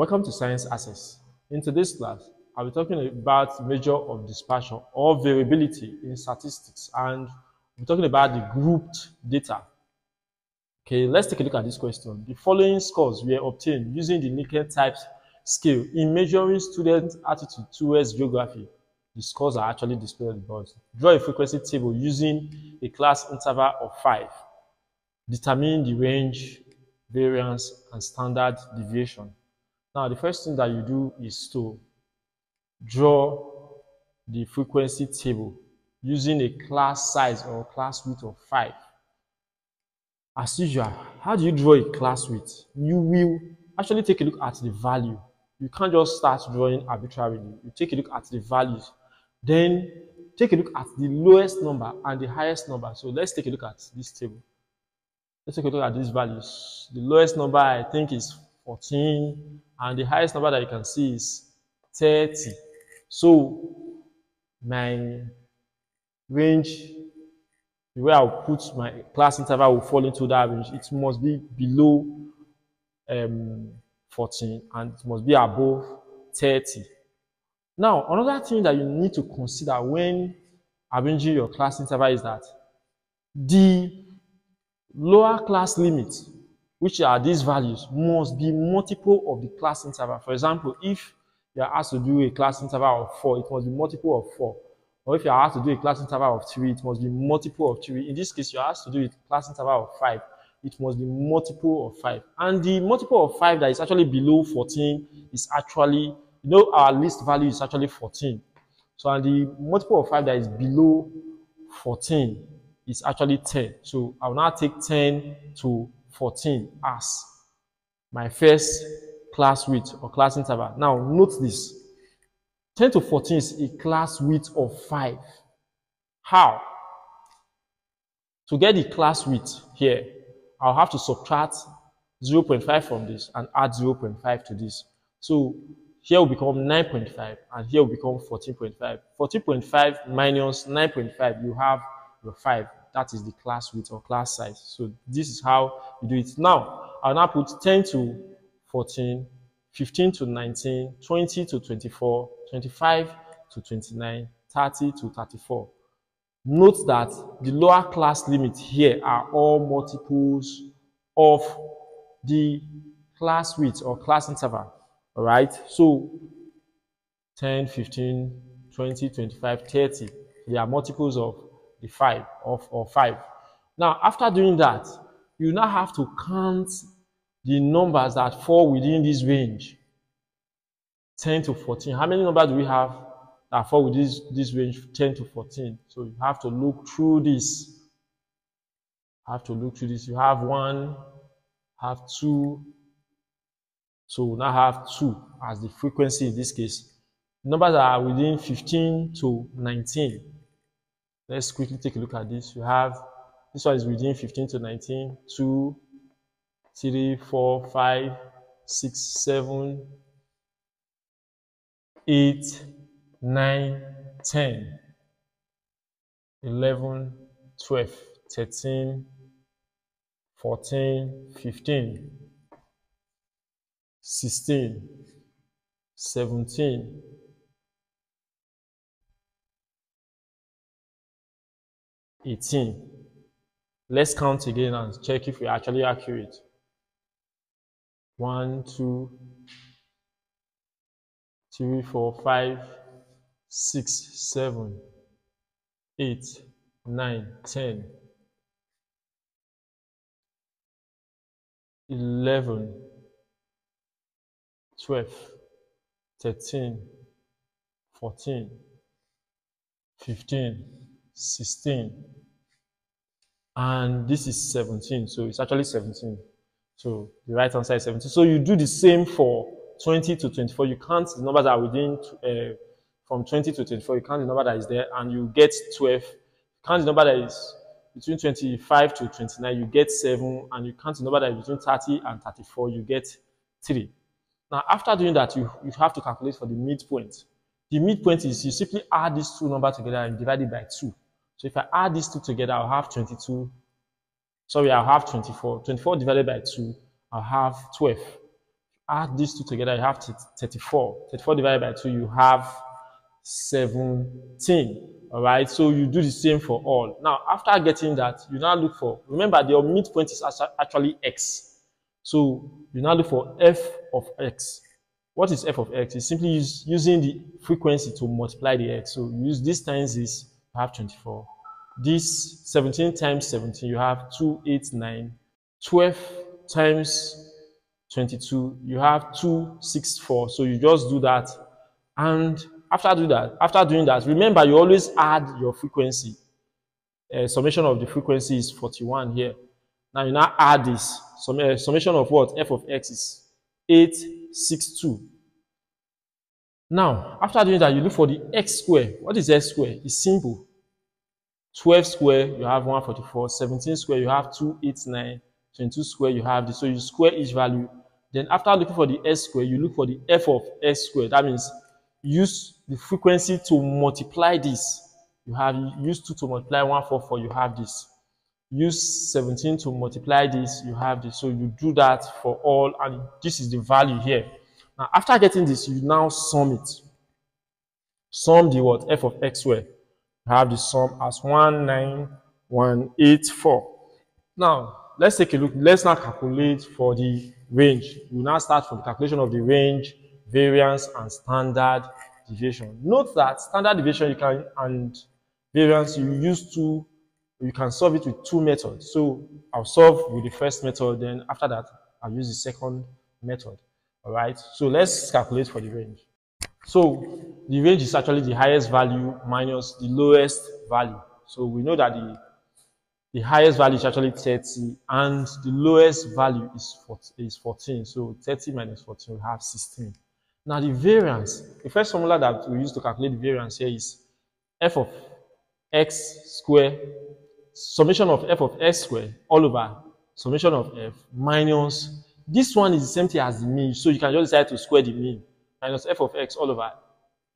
Welcome to Science Access. In today's class, I'll be talking about measure of dispersion or variability in statistics and we're talking about the grouped data. Okay, let's take a look at this question. The following scores were obtained using the Likert type scale in measuring student attitude towards geography. The scores are actually displayed on the board. Draw a frequency table using a class interval of 5. Determine the range, variance, and standard deviation. Now, the first thing that you do is to draw the frequency table using a class size or class width of 5. As usual, how do you draw a class width? You will actually take a look at the value. You can't just start drawing arbitrarily. You take a look at the values. Then take a look at the lowest number and the highest number. So let's take a look at this table. Let's take a look at these values. The lowest number I think is 14 and the highest number that you can see is 30. So my range, the way I'll put my class interval will fall into that range. It must be below um, 14 and it must be above 30. Now, another thing that you need to consider when arranging your class interval is that the lower class limit which are these values, must be multiple of the class interval. For example, if you are asked to do a class interval of 4, it must be multiple of 4. Or if you are asked to do a class interval of 3, it must be multiple of 3. In this case, you are asked to do a class interval of 5. It must be multiple of 5. And the multiple of 5 that is actually below 14 is actually, you know, our least value is actually 14. So, and the multiple of 5 that is below 14 is actually 10. So, I will now take 10 to 14 as my first class width or class interval. Now, note this. 10 to 14 is a class width of 5. How? To get the class width here, I'll have to subtract 0.5 from this and add 0.5 to this. So here will become 9.5 and here will become 14.5. 14.5 minus 9.5, you have your 5 that is the class width or class size. So this is how you do it. Now, I'll now put 10 to 14, 15 to 19, 20 to 24, 25 to 29, 30 to 34. Note that the lower class limit here are all multiples of the class width or class interval. All right. So 10, 15, 20, 25, 30. They are multiples of the 5 of or 5. Now, after doing that, you now have to count the numbers that fall within this range 10 to 14. How many numbers do we have that fall within this, this range 10 to 14? So you have to look through this. Have to look through this. You have one, have two. So we now have two as the frequency in this case. Numbers are within 15 to 19. Let's quickly take a look at this. You have, this one is within 15 to 19, 2, 3, 4, 5, 6, 7, 8, 9, 10, 11, 12, 13, 14, 15, 16, 17, 18. Let's count again and check if we're actually accurate. 1, 2, 3, 4, 5, 6, 7, 8, 9, 10, 11, 12, 13, 14, 15, 16 and this is 17 so it's actually 17 so the right answer is 17 so you do the same for 20 to 24 you count the numbers that are within uh, from 20 to 24 you count the number that is there and you get 12 count the number that is between 25 to 29 you get 7 and you count the number that is between 30 and 34 you get 3 now after doing that you, you have to calculate for the midpoint. The midpoint is you simply add these two numbers together and divide it by 2 so if I add these two together, I'll have 22. Sorry, I'll have 24. 24 divided by 2, I'll have 12. add these two together, you have 34. 34 divided by 2, you have 17. All right, so you do the same for all. Now, after getting that, you now look for, remember, the midpoint is actually x. So you now look for f of x. What is f of x? It's simply use, using the frequency to multiply the x. So use this times this, you have 24. This 17 times 17, you have 289. 12 times 22, you have 264. So you just do that. And after do that, after doing that, remember you always add your frequency. Uh, summation of the frequency is 41 here. Now you now add this. Uh, summation of what? f of x is 862. Now, after doing that, you look for the x square. What is x square? It's simple. 12 square, you have 144. 17 square, you have 289. 22 square, you have this. So you square each value. Then after looking for the s square, you look for the f of x square. That means use the frequency to multiply this. You have use 2 to multiply 144, you have this. Use 17 to multiply this, you have this. So you do that for all, and this is the value here. Now, after getting this, you now sum it. Sum the what? f of x square. You have the sum as 19184. Now, let's take a look. Let's now calculate for the range. We now start from the calculation of the range variance, and standard deviation. Note that standard deviation you can and variance you use to you can solve it with two methods. So I'll solve with the first method, then after that I'll use the second method. All right. So let's calculate for the range. So the range is actually the highest value minus the lowest value. So we know that the the highest value is actually 30 and the lowest value is 14. So 30 minus 14 we have 16. Now the variance, the first formula that we use to calculate the variance here is f of x square, summation of f of x square all over summation of f minus, this one is the same thing as the mean, so you can just decide to square the mean, minus f of x all over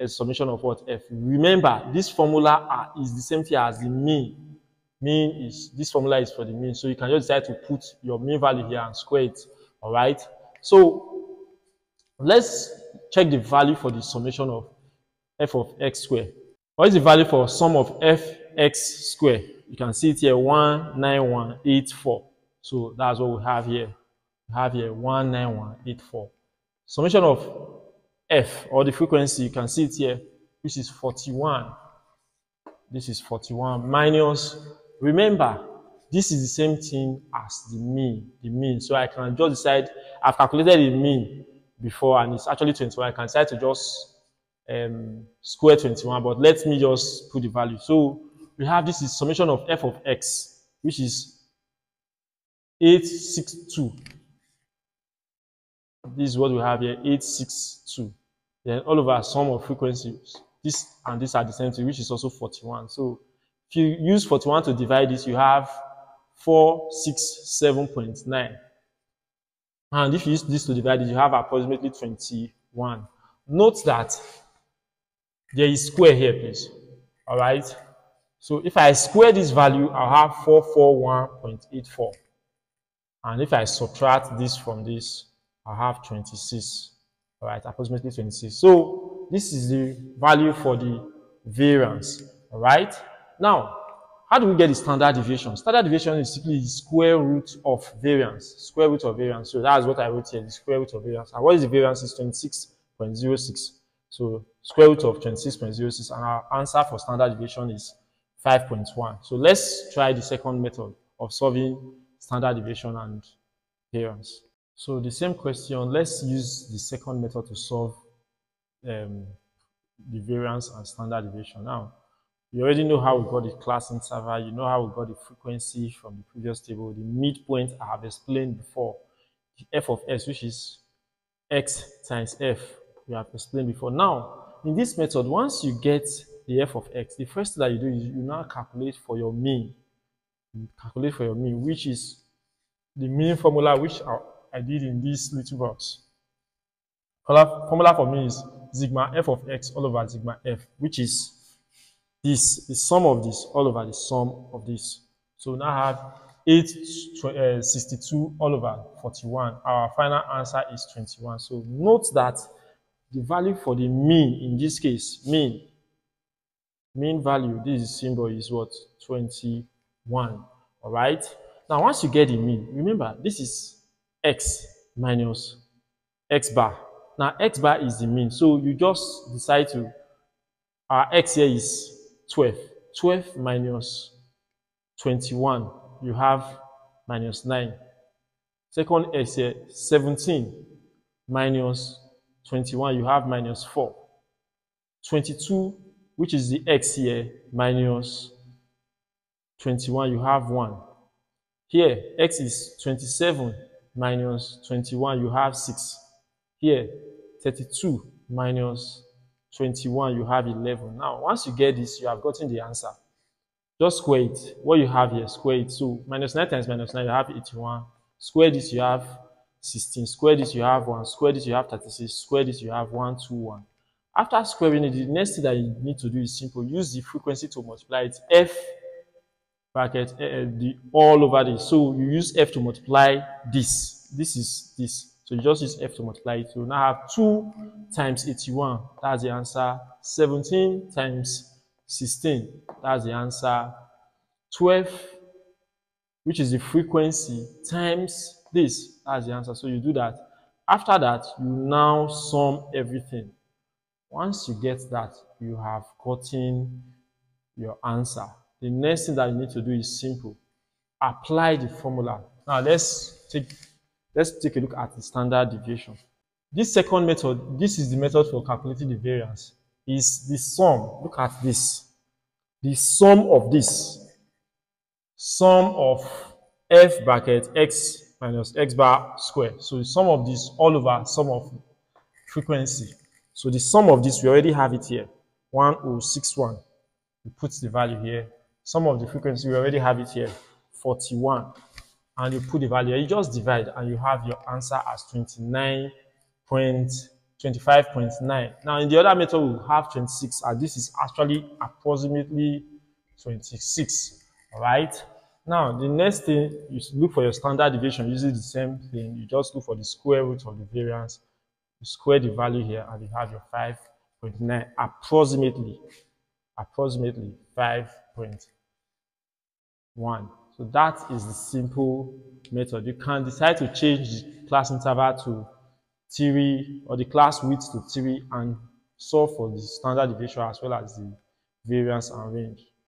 a summation of what f. Remember, this formula is the same thing as the mean. Mean is, this formula is for the mean, so you can just decide to put your mean value here and square it, all right? So Let's check the value for the summation of f of x square. What is the value for sum of fx square? You can see it here, 19184. So that's what we have here. We have here 19184. Summation of f, or the frequency, you can see it here, which is 41. This is 41 minus, remember, this is the same thing as the mean, the mean. So I can just decide, I've calculated the mean before and it's actually 21. I can decide to just um, square 21, but let me just put the value. So we have this is summation of f of x, which is 862. This is what we have here, 862. Then all over sum of frequencies. This and this are the same thing, which is also 41. So if you use 41 to divide this, you have 467.9. And if you use this to divide it, you have approximately 21. Note that there is square here, please. All right. So if I square this value, I'll have 441.84. And if I subtract this from this, i have 26. All right, approximately 26. So this is the value for the variance. All right. Now, how do we get the standard deviation? Standard deviation is simply the square root of variance. Square root of variance. So that's what I wrote here, the square root of variance. And what is the variance? Is 26.06. So square root of 26.06. And our answer for standard deviation is 5.1. So let's try the second method of solving standard deviation and variance. So the same question, let's use the second method to solve um, the variance and standard deviation. Now, you already know how we got the class interval. You know how we got the frequency from the previous table. The midpoint I have explained before. The f of s, which is x times f, we have explained before. Now, in this method, once you get the f of x, the first thing that you do is you now calculate for your mean. You calculate for your mean, which is the mean formula which I, I did in this little box. Formula for me is sigma f of x all over sigma f, which is this, the sum of this, all over the sum of this. So now I have 8, uh, 62 all over 41. Our final answer is 21. So note that the value for the mean, in this case, mean, mean value, this symbol is what? 21. All right? Now, once you get the mean, remember, this is x minus x bar. Now, x bar is the mean. So you just decide to, our x here is 12. 12 minus 21, you have minus 9. Second x here, 17 minus 21, you have minus 4. 22, which is the x here, minus 21, you have 1. Here, x is 27 minus 21, you have 6. Here, 32 minus 21, you have 11. Now, once you get this, you have gotten the answer. Just square it. What you have here, square it. So, minus 9 times minus 9, you have 81. Square this, you have 16. Square this, you have 1. Square this, you have 36. Square this, you have 1, 2, 1. After squaring it, the next thing that you need to do is simple. Use the frequency to multiply it. F bracket uh, the all over this. So you use F to multiply this. This is this. So you just use F to multiply it. So you now have 2 times 81. That's the answer. 17 times 16. That's the answer. 12, which is the frequency, times this. That's the answer. So you do that. After that, you now sum everything. Once you get that, you have gotten your answer. The next thing that you need to do is simple. Apply the formula. Now let's take Let's take a look at the standard deviation. This second method, this is the method for calculating the variance, is the sum. Look at this. The sum of this, sum of f bracket x minus x bar square. So the sum of this all over sum of frequency. So the sum of this, we already have it here, 1061. We put the value here. Sum of the frequency, we already have it here, 41 and you put the value, you just divide and you have your answer as 29.25.9. Now, in the other method, we have 26, and this is actually approximately 26. All right. Now, the next thing you look for your standard deviation using the same thing. You just look for the square root of the variance. You square the value here, and you have your 5.9 approximately, approximately 5.1. So that is the simple method. You can decide to change the class interval to 3 or the class width to 3 and solve for the standard deviation as well as the variance and range.